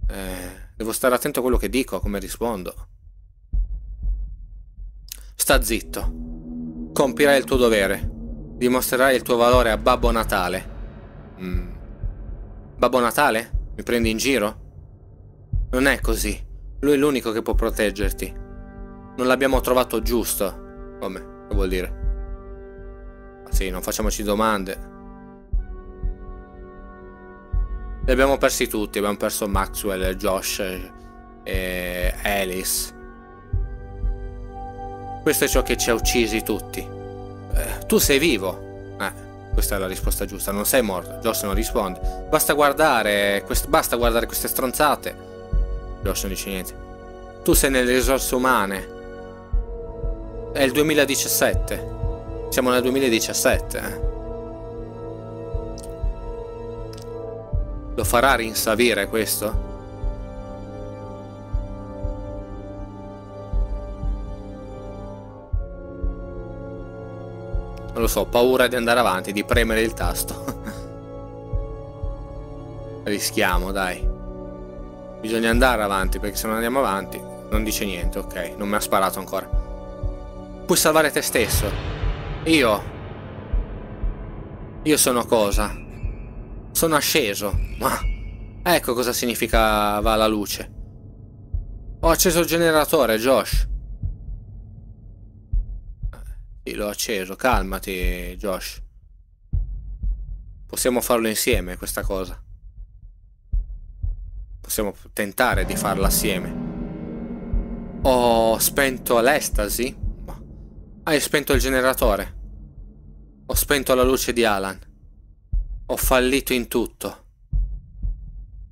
Eh, devo stare attento a quello che dico, a come rispondo. Sta zitto. Compirai il tuo dovere. Dimostrerai il tuo valore a Babbo Natale. Mm. Babbo Natale? Mi prendi in giro? Non è così. Lui è l'unico che può proteggerti. Non l'abbiamo trovato giusto. Come? Che vuol dire? Sì, non facciamoci domande. Li abbiamo persi tutti, abbiamo perso Maxwell, Josh e Alice. Questo è ciò che ci ha uccisi tutti. Eh, tu sei vivo. Eh, questa è la risposta giusta, non sei morto. Josh non risponde. Basta guardare, basta guardare queste stronzate. Josh non dice niente. Tu sei nelle risorse umane. È il 2017. Siamo nel 2017. Eh. Lo farà rinsavire questo? Non lo so, ho paura di andare avanti, di premere il tasto. Rischiamo, dai. Bisogna andare avanti, perché se non andiamo avanti non dice niente, ok. Non mi ha sparato ancora. Puoi salvare te stesso. Io... Io sono cosa? Sono asceso. Ma... Ecco cosa significava la luce. Ho acceso il generatore, Josh. Sì, l'ho acceso. Calmati, Josh. Possiamo farlo insieme, questa cosa. Possiamo tentare di farla assieme. Ho spento l'estasi. Hai spento il generatore. Ho spento la luce di Alan. Ho fallito in tutto.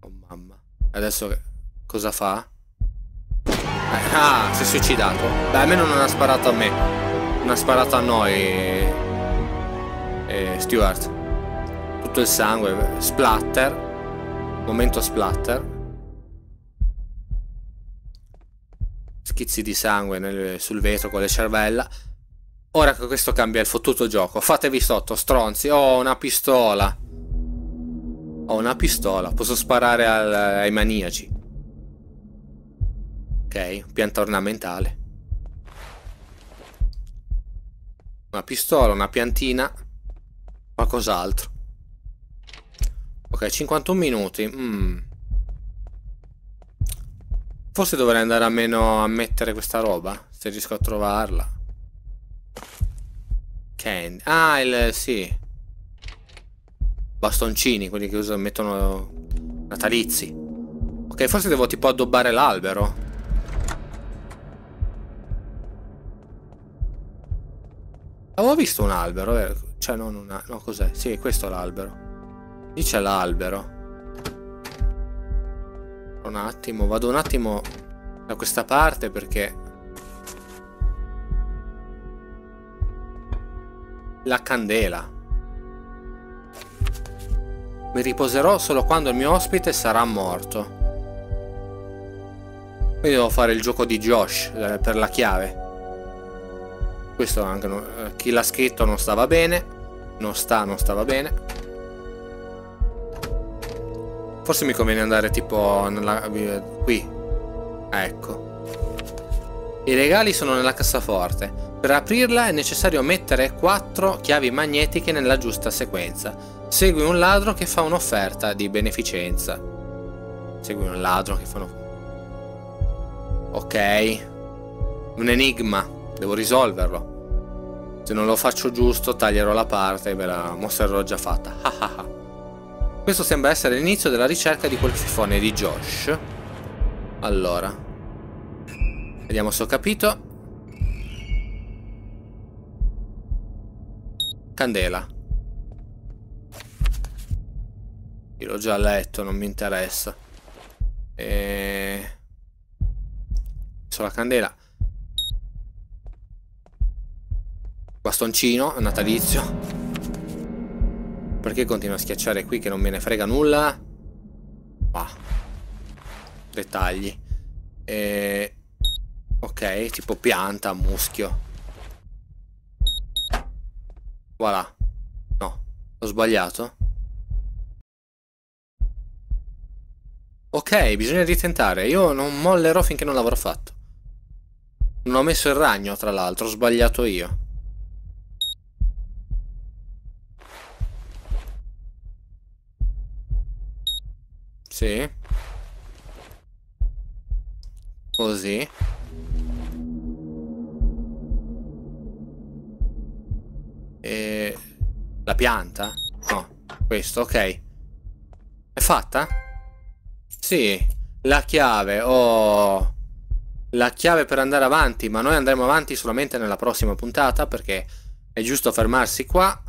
Oh mamma. Adesso cosa fa? Eh, ah, si è suicidato. Beh, almeno non ha sparato a me. Non ha sparato a noi. Eh, Stuart. Tutto il sangue. Splatter. Momento splatter. Schizzi di sangue nel, sul vetro con le cervella. Ora che questo cambia il fottuto gioco, fatevi sotto, stronzi. Ho una pistola. Ho una pistola, posso sparare al, ai maniaci. Ok, pianta ornamentale. Una pistola, una piantina. Qualcos'altro. Ok, 51 minuti. Mm. Forse dovrei andare a meno a mettere questa roba, se riesco a trovarla. Candy. Ah, il... sì. Bastoncini, quelli che usano, mettono natalizi. Ok, forse devo tipo addobbare l'albero. Avevo visto un albero, vero? Cioè, non una... No, cos'è? Sì, questo è l'albero. Lì c'è l'albero. Un attimo, vado un attimo da questa parte perché la candela. Mi riposerò solo quando il mio ospite sarà morto. Quindi devo fare il gioco di Josh eh, per la chiave. Questo anche no, eh, chi l'ha scritto non stava bene. Non sta, non stava bene. Forse mi conviene andare tipo nella, eh, qui. Ecco. I regali sono nella cassaforte. Per aprirla è necessario mettere 4 chiavi magnetiche nella giusta sequenza. Segui un ladro che fa un'offerta di beneficenza. Segui un ladro che fa un'offerta. Ok. Un enigma. Devo risolverlo. Se non lo faccio giusto taglierò la parte e ve la mostrerò già fatta. Questo sembra essere l'inizio della ricerca di quel fifone di Josh. Allora. Vediamo se ho capito. Candela. Io l'ho già letto, non mi interessa. E... Sulla candela. Bastoncino, natalizio. Perché continua a schiacciare qui che non me ne frega nulla? Ah. Dettagli. E... Ok, tipo pianta, muschio. Voilà. No, ho sbagliato. Ok, bisogna ritentare. Io non mollerò finché non l'avrò fatto. Non ho messo il ragno, tra l'altro, ho sbagliato io. Sì. Così. E... La pianta? No, questo, ok. È fatta? Sì, la chiave, oh... La chiave per andare avanti, ma noi andremo avanti solamente nella prossima puntata perché è giusto fermarsi qua.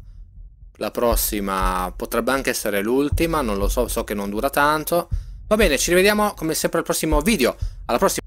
La prossima potrebbe anche essere l'ultima, non lo so, so che non dura tanto. Va bene, ci rivediamo come sempre al prossimo video. Alla prossima!